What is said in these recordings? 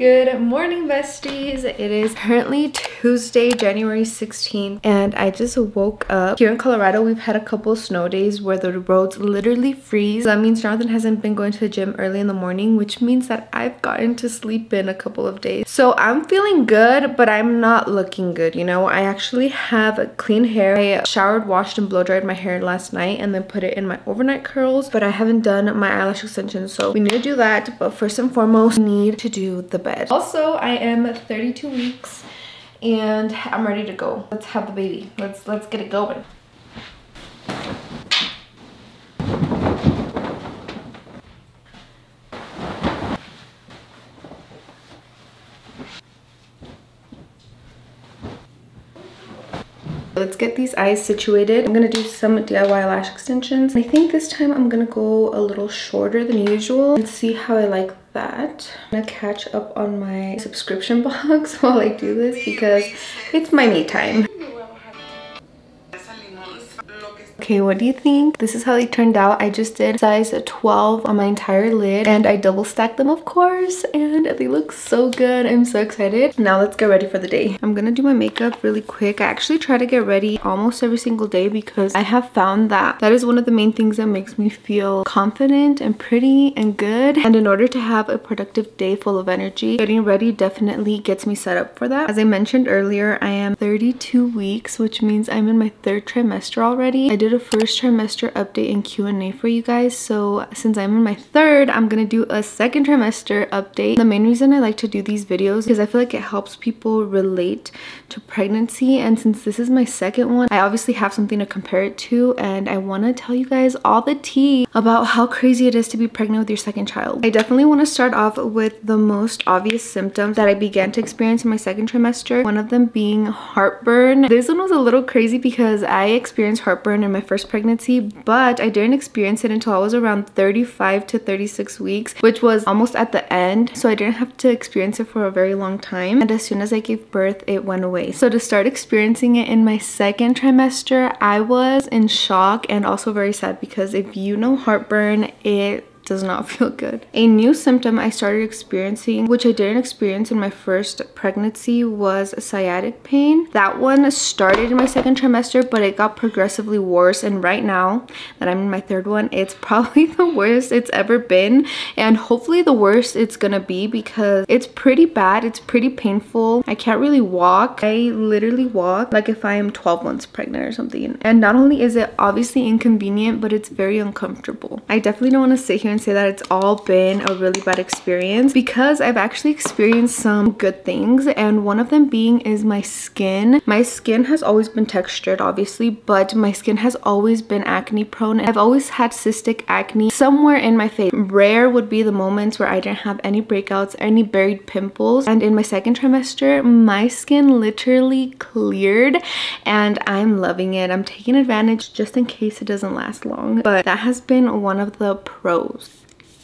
Good morning, besties. It is currently Tuesday, January 16th, and I just woke up. Here in Colorado, we've had a couple snow days where the roads literally freeze. That means Jonathan hasn't been going to the gym early in the morning, which means that I've gotten to sleep in a couple of days. So I'm feeling good, but I'm not looking good, you know? I actually have clean hair. I showered, washed, and blow dried my hair last night and then put it in my overnight curls, but I haven't done my eyelash extensions, so we need to do that. But first and foremost, need to do the bed. Also, I am 32 weeks and I'm ready to go. Let's have the baby. Let's let's get it going. Let's get these eyes situated. I'm gonna do some DIY lash extensions. I think this time I'm gonna go a little shorter than usual and see how I like that. I'm gonna catch up on my subscription box while I do this because it's my me time. Okay, what do you think? This is how they turned out. I just did size 12 on my entire lid and I double stacked them of course and they look so good. I'm so excited. Now let's get ready for the day. I'm gonna do my makeup really quick. I actually try to get ready almost every single day because I have found that that is one of the main things that makes me feel confident and pretty and good. And in order to have a productive day full of energy, getting ready definitely gets me set up for that. As I mentioned earlier, I am 32 weeks, which means I'm in my third trimester already. I did a first trimester update and Q&A for you guys. So since I'm in my third, I'm gonna do a second trimester update. The main reason I like to do these videos is I feel like it helps people relate to pregnancy. And since this is my second one, I obviously have something to compare it to. And I wanna tell you guys all the tea about how crazy it is to be pregnant with your second child. I definitely wanna start off with the most obvious symptoms that I began to experience in my second trimester. One of them being heartburn. This one was a little crazy because I experienced heartburn in my first pregnancy, but I didn't experience it until I was around 35 to 36 weeks, which was almost at the end. So I didn't have to experience it for a very long time. And as soon as I gave birth, it went away. So to start experiencing it in my second trimester, I was in shock and also very sad because if you know heartburn, it does not feel good. A new symptom I started experiencing, which I didn't experience in my first pregnancy, was sciatic pain. That one started in my second trimester, but it got progressively worse. And right now that I'm in my third one, it's probably the worst it's ever been. And hopefully the worst it's gonna be because it's pretty bad. It's pretty painful. I can't really walk. I literally walk like if I am 12 months pregnant or something. And not only is it obviously inconvenient, but it's very uncomfortable. I definitely don't want to sit here and say that it's all been a really bad experience because I've actually experienced some good things and one of them being is my skin. My skin has always been textured obviously but my skin has always been acne prone. and I've always had cystic acne somewhere in my face. Rare would be the moments where I didn't have any breakouts, any buried pimples and in my second trimester my skin literally cleared and I'm loving it. I'm taking advantage just in case it doesn't last long but that has been one of the pros.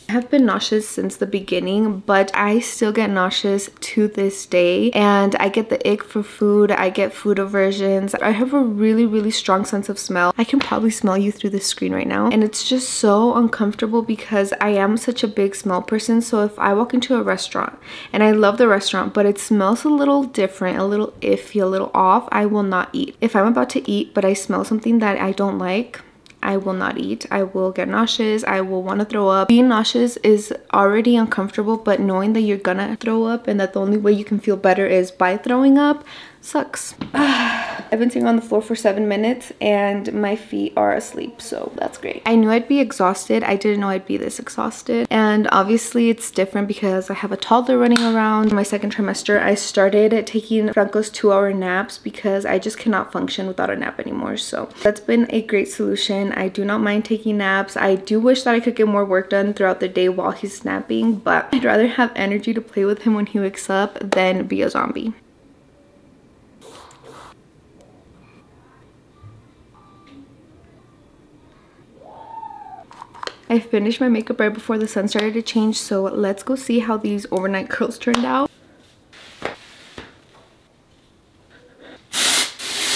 I have been nauseous since the beginning, but I still get nauseous to this day. And I get the ick for food. I get food aversions. I have a really, really strong sense of smell. I can probably smell you through the screen right now. And it's just so uncomfortable because I am such a big smell person. So if I walk into a restaurant and I love the restaurant, but it smells a little different, a little iffy, a little off, I will not eat. If I'm about to eat, but I smell something that I don't like, I will not eat. I will get nauseous. I will want to throw up. Being nauseous is already uncomfortable, but knowing that you're gonna throw up and that the only way you can feel better is by throwing up, sucks. I've been sitting on the floor for seven minutes and my feet are asleep, so that's great. I knew I'd be exhausted. I didn't know I'd be this exhausted. And obviously it's different because I have a toddler running around. My second trimester, I started taking Franco's two hour naps because I just cannot function without a nap anymore. So that's been a great solution. I do not mind taking naps. I do wish that I could get more work done throughout the day while he's napping, but I'd rather have energy to play with him when he wakes up than be a zombie. I finished my makeup right before the sun started to change, so let's go see how these overnight curls turned out.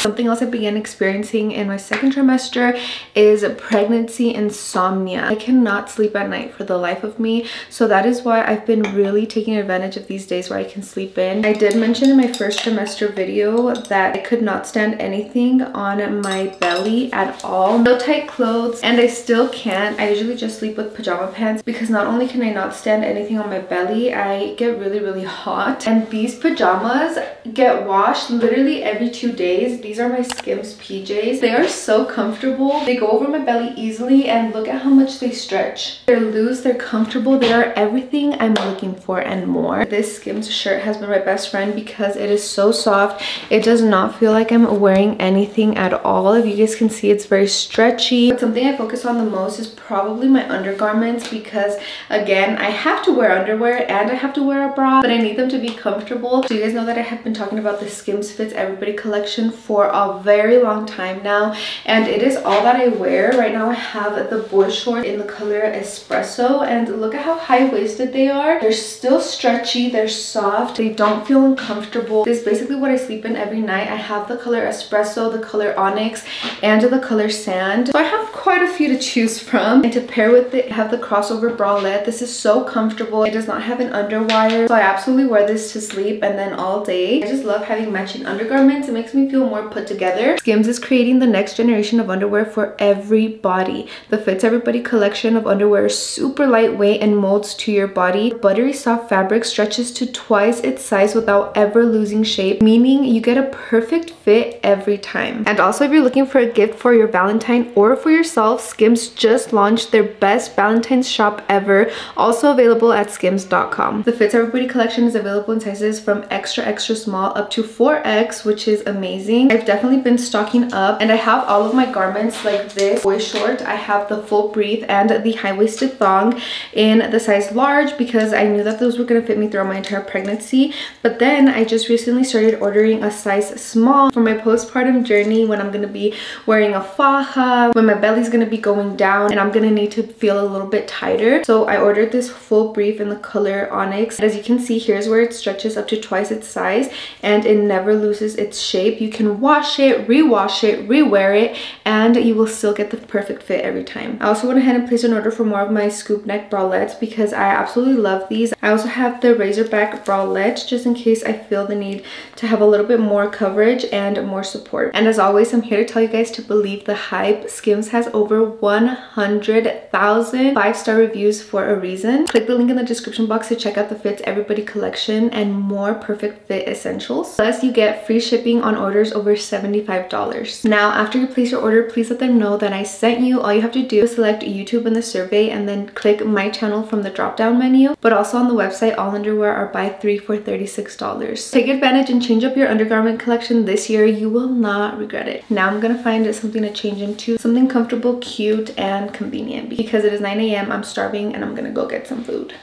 Something else I began experiencing in my second trimester is pregnancy insomnia. I cannot sleep at night for the life of me. So that is why I've been really taking advantage of these days where I can sleep in. I did mention in my first trimester video that I could not stand anything on my belly at all. No tight clothes and I still can't. I usually just sleep with pajama pants because not only can I not stand anything on my belly, I get really, really hot. And these pajamas get washed literally every two days. These are my Skims PJs. They are so comfortable. They go over my belly easily and look at how much they stretch. They're loose, they're comfortable, they are everything I'm looking for and more. This Skims shirt has been my best friend because it is so soft. It does not feel like I'm wearing anything at all. If you guys can see, it's very stretchy. But something I focus on the most is probably my undergarments because again, I have to wear underwear and I have to wear a bra, but I need them to be comfortable. So you guys know that I have been talking about the Skims Fits Everybody collection for a very long time now and it is all that I wear. Right now I have the boy short in the color espresso and look at how high-waisted they are. They're still stretchy, they're soft, they don't feel uncomfortable. This is basically what I sleep in every night. I have the color espresso, the color onyx, and the color sand. So I have quite a few to choose from and to pair with it I have the crossover bralette. This is so comfortable. It does not have an underwire so I absolutely wear this to sleep and then all day. I just love having matching undergarments. It makes me feel more put together. Skims is creating the next generation of underwear for every body. The Fits Everybody collection of underwear is super lightweight and molds to your body. Buttery soft fabric stretches to twice its size without ever losing shape, meaning you get a perfect fit every time. And also if you're looking for a gift for your Valentine or for yourself, Skims just launched their best Valentine's shop ever, also available at skims.com. The Fits Everybody collection is available in sizes from extra extra small up to 4X, which is amazing. I've definitely been stocking up and I have all of my garments like this boy short. I have the full brief and the high-waisted thong in the size large because I knew that those were going to fit me throughout my entire pregnancy. But then I just recently started ordering a size small for my postpartum journey when I'm going to be wearing a faja, when my belly's going to be going down and I'm going to need to feel a little bit tighter. So I ordered this full brief in the color onyx. As you can see, here's where it stretches up to twice its size and it never loses its shape. You can it, rewash it, rewear it, and you will still get the perfect fit every time. I also went ahead and placed an order for more of my scoop neck bralettes because I absolutely love these. I also have the razorback bralette just in case I feel the need to have a little bit more coverage and more support. And as always, I'm here to tell you guys to believe the hype. Skims has over 100,000 five-star reviews for a reason. Click the link in the description box to check out the Fits Everybody collection and more perfect fit essentials. Plus, you get free shipping on orders over $75. Now, after you place your order, please let them know that I sent you. All you have to do is select YouTube in the survey and then click my channel from the drop-down menu. But also on the website, all underwear are buy three for $36. Take advantage and change up your undergarment collection this year. You will not regret it. Now I'm gonna find something to change into. Something comfortable, cute, and convenient. Because it is 9 a.m., I'm starving and I'm gonna go get some food.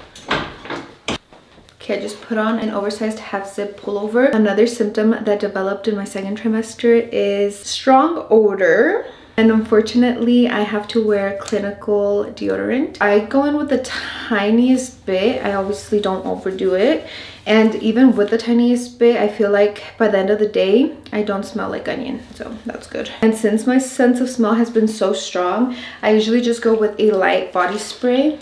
I just put on an oversized half zip pullover. Another symptom that developed in my second trimester is strong odor. And unfortunately, I have to wear clinical deodorant. I go in with the tiniest bit. I obviously don't overdo it. And even with the tiniest bit, I feel like by the end of the day, I don't smell like onion. So that's good. And since my sense of smell has been so strong, I usually just go with a light body spray.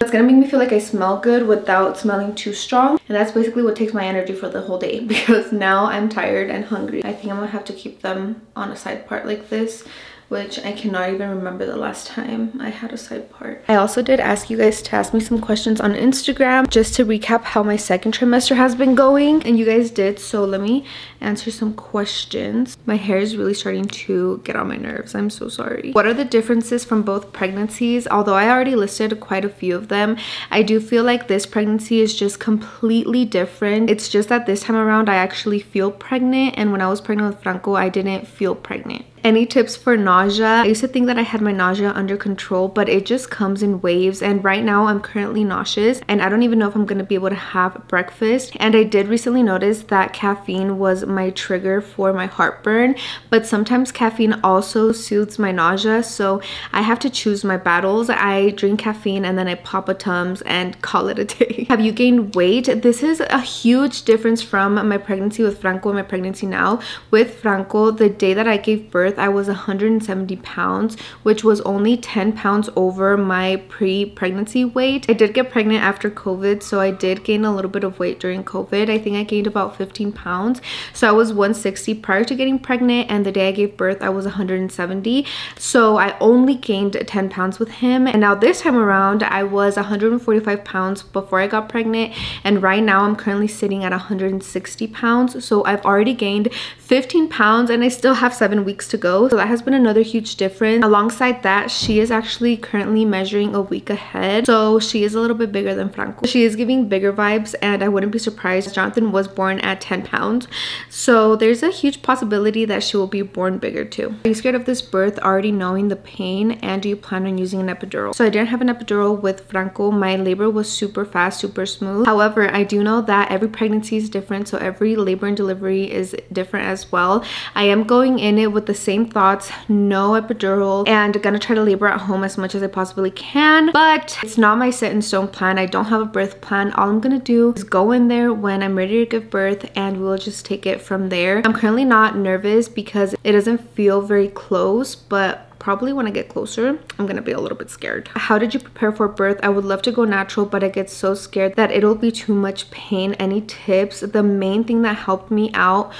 It's gonna make me feel like I smell good without smelling too strong. And that's basically what takes my energy for the whole day because now I'm tired and hungry. I think I'm gonna have to keep them on a side part like this which I cannot even remember the last time I had a side part. I also did ask you guys to ask me some questions on Instagram just to recap how my second trimester has been going and you guys did so let me answer some questions. My hair is really starting to get on my nerves. I'm so sorry. What are the differences from both pregnancies? Although I already listed quite a few of them, I do feel like this pregnancy is just completely different. It's just that this time around I actually feel pregnant and when I was pregnant with Franco I didn't feel pregnant Any tips for nausea? I used to think that I had my nausea under control, but it just comes in waves. And right now I'm currently nauseous and I don't even know if I'm gonna be able to have breakfast. And I did recently notice that caffeine was my trigger for my heartburn, but sometimes caffeine also soothes my nausea. So I have to choose my battles. I drink caffeine and then I pop a Tums and call it a day. have you gained weight? This is a huge difference from my pregnancy with Franco and my pregnancy now. With Franco, the day that I gave birth, I was 170 pounds, which was only 10 pounds over my pre-pregnancy weight. I did get pregnant after COVID, so I did gain a little bit of weight during COVID. I think I gained about 15 pounds. So I was 160 prior to getting pregnant, and the day I gave birth, I was 170. So I only gained 10 pounds with him. And now this time around, I was 145 pounds before I got pregnant, and right now I'm currently sitting at 160 pounds. So I've already gained 15 pounds and I still have seven weeks to go. So that has been another huge difference. Alongside that, she is actually currently measuring a week ahead. So she is a little bit bigger than Franco. She is giving bigger vibes and I wouldn't be surprised. Jonathan was born at 10 pounds. So there's a huge possibility that she will be born bigger too. Are you scared of this birth already knowing the pain and do you plan on using an epidural? So I didn't have an epidural with Franco. My labor was super fast, super smooth. However, I do know that every pregnancy is different. So every labor and delivery is different as as well. I am going in it with the same thoughts, no epidural, and gonna try to labor at home as much as I possibly can, but it's not my set in stone plan. I don't have a birth plan. All I'm gonna do is go in there when I'm ready to give birth and we'll just take it from there. I'm currently not nervous because it doesn't feel very close, but probably when I get closer, I'm gonna be a little bit scared. How did you prepare for birth? I would love to go natural, but I get so scared that it'll be too much pain. Any tips? The main thing that helped me out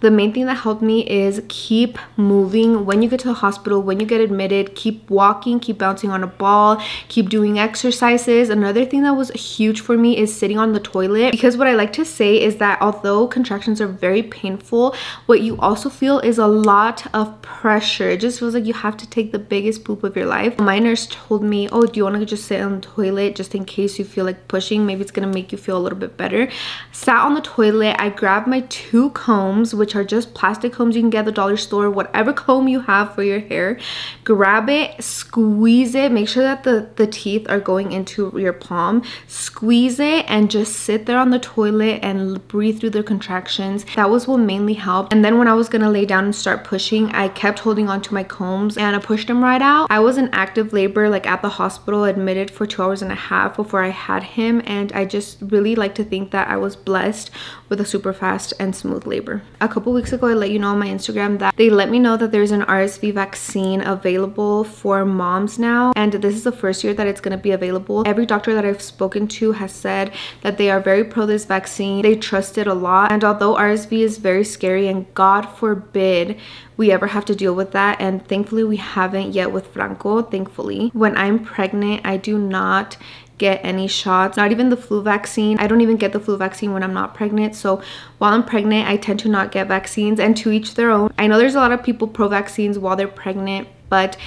the main thing that helped me is keep moving. When you get to the hospital when you get admitted keep walking keep bouncing on a ball keep doing exercises. Another thing that was huge for me is sitting on the toilet because what i like to say is that although contractions are very painful what you also feel is a lot of pressure. It just feels like you have to take the biggest poop of your life. My nurse told me oh do you want to just sit on the toilet just in case you feel like pushing? Maybe it's gonna make you feel a little bit better. Sat on the toilet. I grabbed my two combs which which are just plastic combs you can get at the dollar store. Whatever comb you have for your hair grab it squeeze it. Make sure that the the teeth are going into your palm. Squeeze it and just sit there on the toilet and breathe through the contractions. That was what mainly helped. And then when i was gonna lay down and start pushing i kept holding on to my combs and i pushed them right out. I was in active labor like at the hospital admitted for two hours and a half before i had him. And i just really like to think that i was blessed with a super fast and smooth labor a couple weeks ago I let you know on my Instagram that they let me know that there's an RSV vaccine available for moms now and this is the first year that it's going to be available. Every doctor that I've spoken to has said that they are very pro this vaccine. They trust it a lot and although RSV is very scary and God forbid we ever have to deal with that and thankfully we haven't yet with Franco thankfully. When I'm pregnant I do not get any shots, not even the flu vaccine. I don't even get the flu vaccine when I'm not pregnant. So while I'm pregnant, I tend to not get vaccines and to each their own. I know there's a lot of people pro vaccines while they're pregnant, but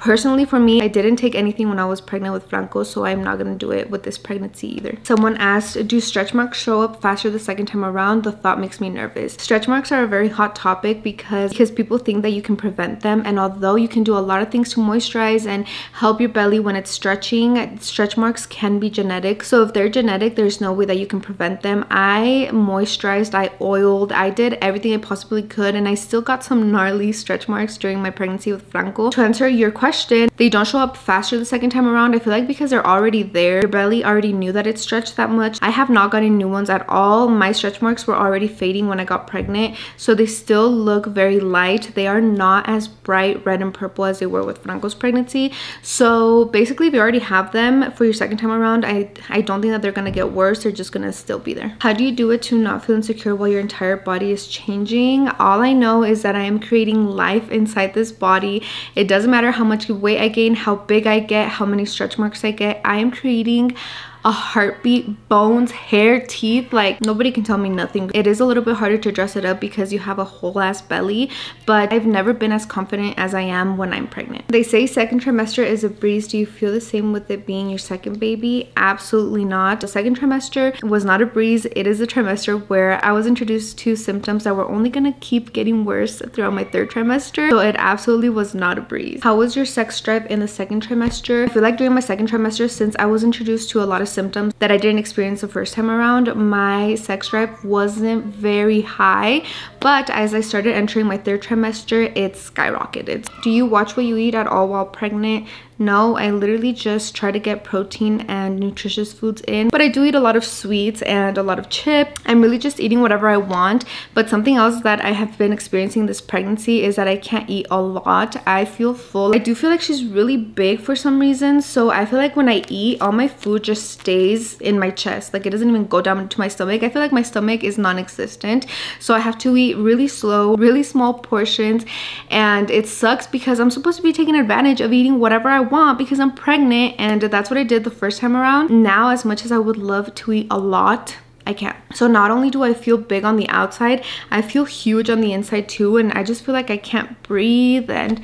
Personally for me, I didn't take anything when I was pregnant with Franco, so I'm not gonna do it with this pregnancy either. Someone asked, do stretch marks show up faster the second time around? The thought makes me nervous. Stretch marks are a very hot topic because, because people think that you can prevent them. And although you can do a lot of things to moisturize and help your belly when it's stretching, stretch marks can be genetic. So if they're genetic, there's no way that you can prevent them. I moisturized, I oiled, I did everything I possibly could and I still got some gnarly stretch marks during my pregnancy with Franco. To answer your question, question they don't show up faster the second time around i feel like because they're already there. Your belly already knew that it stretched that much. I have not gotten new ones at all. My stretch marks were already fading when i got pregnant so they still look very light. They are not as bright red and purple as they were with franco's pregnancy. So basically if you already have them for your second time around i i don't think that they're gonna get worse. They're just gonna still be there. How do you do it to not feel insecure while your entire body is changing? All i know is that i am creating life inside this body. It doesn't matter how much weight I gain, how big I get, how many stretch marks I get. I am creating a heartbeat, bones, hair, teeth. Like nobody can tell me nothing. It is a little bit harder to dress it up because you have a whole ass belly, but I've never been as confident as I am when I'm pregnant. They say second trimester is a breeze. Do you feel the same with it being your second baby? Absolutely not. The second trimester was not a breeze. It is a trimester where I was introduced to symptoms that were only gonna keep getting worse throughout my third trimester. So it absolutely was not a breeze. How was your sex drive in the second trimester? I feel like during my second trimester, since I was introduced to a lot of symptoms that I didn't experience the first time around, my sex drive wasn't very high. But as I started entering my third trimester, it skyrocketed. Do you watch what you eat at all while pregnant? No, I literally just try to get protein and nutritious foods in. But I do eat a lot of sweets and a lot of chips. I'm really just eating whatever I want. But something else that I have been experiencing this pregnancy is that I can't eat a lot. I feel full. I do feel like she's really big for some reason. So I feel like when I eat, all my food just stays in my chest. Like it doesn't even go down into my stomach. I feel like my stomach is non-existent. So I have to eat really slow, really small portions. And it sucks because I'm supposed to be taking advantage of eating whatever I want because I'm pregnant and that's what I did the first time around. Now, as much as I would love to eat a lot, I can't. So not only do I feel big on the outside, I feel huge on the inside too. And I just feel like I can't breathe and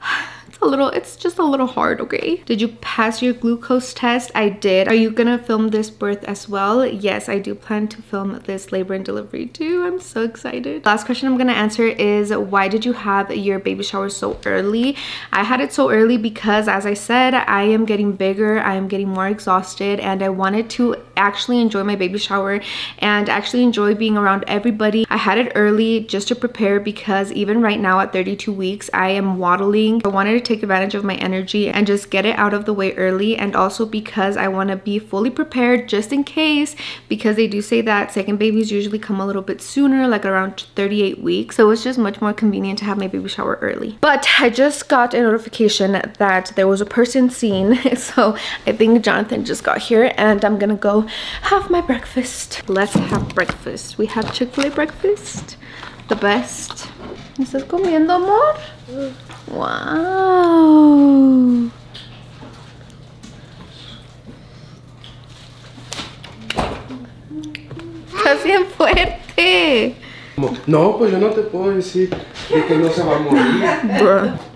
a little it's just a little hard okay? Did you pass your glucose test? I did. Are you gonna film this birth as well? Yes i do plan to film this labor and delivery too. I'm so excited. Last question i'm gonna answer is why did you have your baby shower so early? I had it so early because as i said i am getting bigger i am getting more exhausted and i wanted to actually enjoy my baby shower and actually enjoy being around everybody. I had it early just to prepare because even right now at 32 weeks i am waddling. I wanted to take advantage of my energy and just get it out of the way early. And also because I want to be fully prepared just in case because they do say that second babies usually come a little bit sooner like around 38 weeks. So it's just much more convenient to have my baby shower early. But I just got a notification that there was a person seen. So I think Jonathan just got here and I'm gonna go have my breakfast. Let's have breakfast. We have Chick-fil-A breakfast. The best. ¿Estás comiendo, amor? ¡Wow! ¡Estás bien fuerte! No, pues yo no te puedo decir de que no se va a morir. Bruh.